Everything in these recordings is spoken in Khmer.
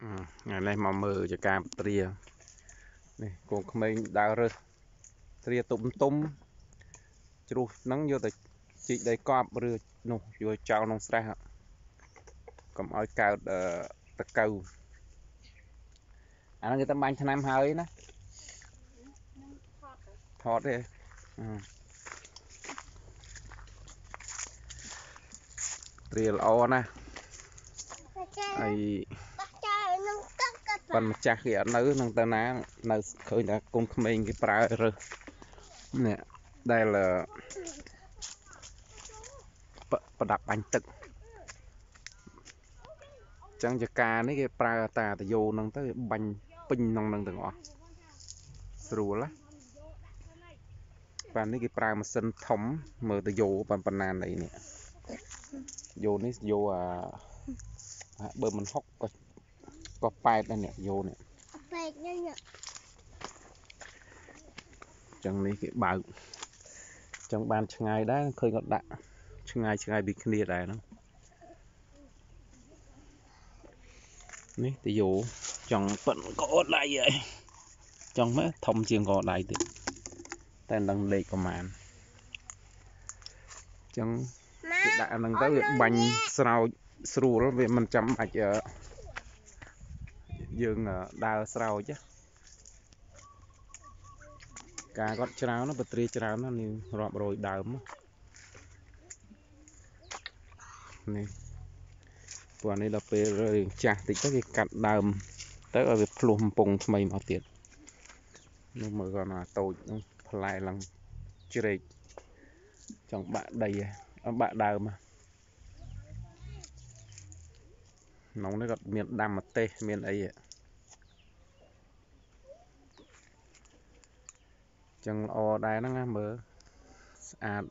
ថ្ងៃនេះមកមើលចការពត្រានេះកូនក្មេងដើររើសត្រាទុំទុំជ្រុះហ្នឹងយកទៅជីកដីកប់ឬនោះយកចោលក្នុងស្រះកុំឲ្យកើតតកៅអាហ្នឹងគេទៅបាញ់ថ្នាំហើយណាថតទេត្រាល្អណាស់ហើយ ប៉ុន្តែម្ចាស់គេអត់នៅនឹងទៅណានៅឃើញថាកូនក្មេងគេប្រើរើសនេះដែលប្រដាប់បាញ់ទឹកចឹងចកានេះគេប្រើតាតយោហ្នឹងទៅបាញ់ពេញក្នុងហ្នឹងទាំងអស់ស្រួលណាបាទនេះគេប្រើម៉ាស៊ីនធំមើលតយោប៉ុណ្ណាណីនេះយោនេះយោអាបើមិនហុកក៏ ក៏ប៉ែតដែរនេះយោនេះប៉ែតនេះចឹងនេះគេបើកចឹងបានឆ្ងាយដែរឃើញគាត់ដាក់ឆ្ងាយឆ្ងាយពីគ្នាដែរហ្នឹងនេះទៅយោចង់ប៉ិនកោដៃហើយចង់មើលធំជាងកោដៃទៀតតែនឹងលេខប្រហែលចឹងគេដាក់ហ្នឹងទៅវាបាញ់ស្រោចស្រួលវាមិនចាំបាច់ យើងដើរស្រោចការគាត់ច្រើនណាបត្រាច្រើនណានេះរាប់រយដើមនេះព្រោះនេះដល់ពេលរឿងចាស់តិចទៅគេកាត់ដើម ទៅឲ្យវាភ្លោះកំពង់ថ្មីមកទៀតនោះមើលគាត់ណាតូចនោះផ្លែឡើងជ្រែកចង់បាក់ដីបាក់ដើមក្នុងនេះគាត់មានដាំម្ទេសមានអីហ៎ ចឹងល្អដែរហ្នឹងណាមើលស្អាត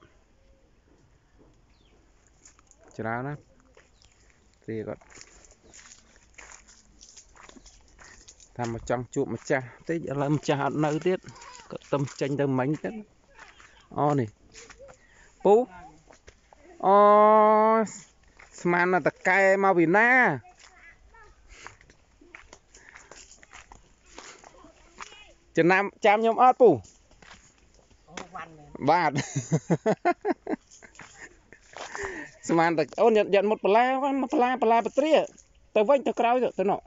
ច្រើនណាទីគាត់ថាមកចង់ជួបម្ចាស់តិចឥឡូវម្ចាស់អត់នៅទៀតគាត់ទៅចេញទៅមិញទៅអូនេះពូអូស្មានតកែមកពីណាចំណាំចាំខ្ញុំអត់ពូ បាទស្មានតែអូនយ៉ាត់មុតបន្លាបន្លាបន្លាបត្រាទៅវិញទៅក្រោយទៅណោ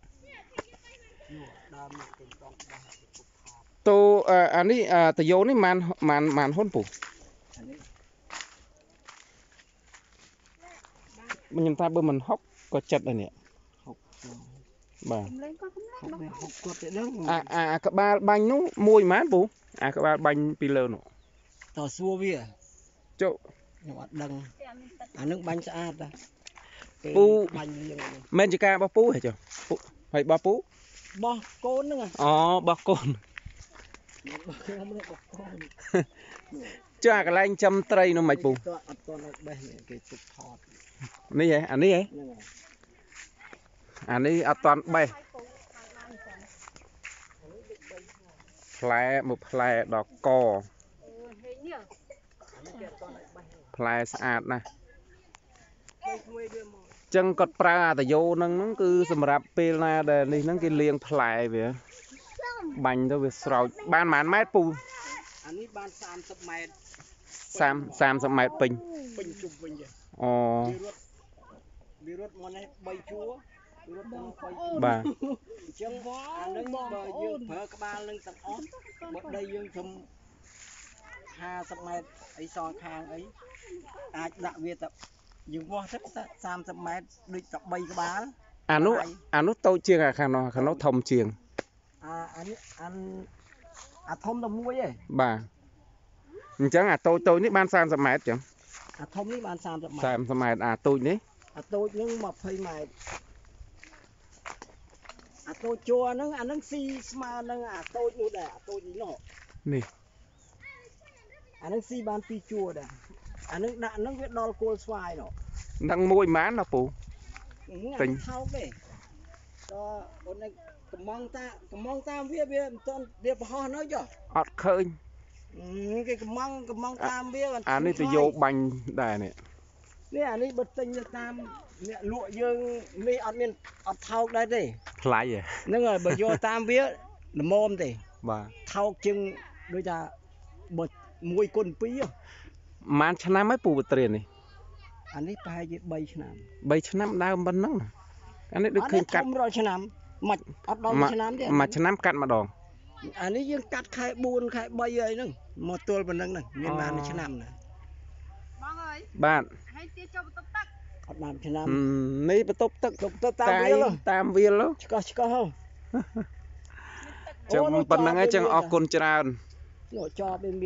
តូអានេះតយោនេះម៉ានម៉ានម៉ានហ៊ុនពូខ្ញុំថាបើមិនហុកក៏ចិត្តដែរនេះហុកបាទកំលែងក៏កំលែងហុកគាត់ទៅដឹងអាអាក្បាលបាញ់នោះមួយម៉ានពូអាក្បាលបាញ់ពីលើនោះ តសួរវាចុខ្ញុំអត់ដឹងអានឹងបាញ់ស្អាតដែរពូបាញ់លៀងមែនជាការរបស់ពូហ៎ចុះពូហើយរបស់ពូបោះកូនហ្នឹងអូបោះកូនខ្ញុំនេះបោះកូនចុះអាកន្លែងចំត្រីនោះមិនពូអត់ទាន់បេះគេទុកថតនេះហ៎អានេះហ៎អានេះអត់ទាន់បេះផ្លែមួយផ្លែដល់ក ផ្លែស្អាតណាស់ចឹងគាត់ប្រើអាតយោនឹងហ្នឹងគឺសម្រាប់ពេលណាដែលនេះហ្នឹងគេលាងផ្លែវាបាញ់ទៅវាស្រោចបានប៉ុន្មានម៉ែត្រពូអានេះបាន30ម៉ែត្រ30 30ម៉ែត្រពេញពេញជុំវិញអូវារត់មកនេះ3ជួររត់មក3បាទអញ្ចឹងអានឹងបើយើងប្រើក្បាលនឹងទាំងអស់បើដីយើងធំ 50ម៉ែត្រអីសងខាងអីអាចដាក់វាទៅយើងវាស់ទៅ30ម៉ែត្រដូចតែ3ក្បាលអានោះអានោះតូចជាងអាខាងនោះខាងនោះធំជាងអាអានេះអាអាធំតែមួយឯងបាទអញ្ចឹងអាតូចតូចនេះបាន30ម៉ែត្រចឹងអាធំនេះបាន30ម៉ែត្រ30ម៉ែត្រអាតូចនេះអាតូចនឹង20ម៉ែត្រអាតូចជួរហ្នឹងអាហ្នឹងស៊ីស្មើនឹងអាតូចនោះដែរអាតូចនេះនោះនេះ អានឹងស៊ីបានពីរជួរដែរអានឹងដាក់នឹងវាដល់គោលស្វាយនោះនឹងមួយម៉ានណាពូទិញថោកទេតអូនកំងតាកំងតាមវាវាមិនទាន់វាប្រហោះនៅចុះអត់ឃើញគេកំងកំងតាមវាអានេះទៅយកបាញ់ដែរនេះនេះអានេះបើទិញតាមអ្នកលក់យើងនេះអត់មានអត់ថោកដែរទេថ្លៃហ៎ហ្នឹងហើយបើយកតាមវាល្មមទេបាទថោកជាងដូចថាបើ មួយគុណ2ហ៎ប្រហែលឆ្នាំហើយពូបត្រៀននេះអានេះប្រហែលជា3ឆ្នាំ3ឆ្នាំដើមប៉ុណ្ណឹងណាអានេះដូចឃើញកាត់ធំរាល់ឆ្នាំមិនអត់ដល់មួយឆ្នាំទេមួយឆ្នាំកាត់ម្ដងអានេះយើងកាត់ខែ4ខែ3ហើយហ្នឹងមកទល់ប៉ុណ្ណឹងហ្នឹងមានបានមួយឆ្នាំណាបងអើយបាទហើយទាចូលបន្ទប់ទឹកអត់បានឆ្នាំហឹមនេះបន្ទប់ទឹកទុកទៅតាមកាយវាលហ៎តាមវាលហ៎ឆ្កោះឆ្កោះហ៎ចឹងអូនោះប៉ុណ្្នឹងហើយចោលចឹងវាអរគុណច្រើននោះចោលវាមាន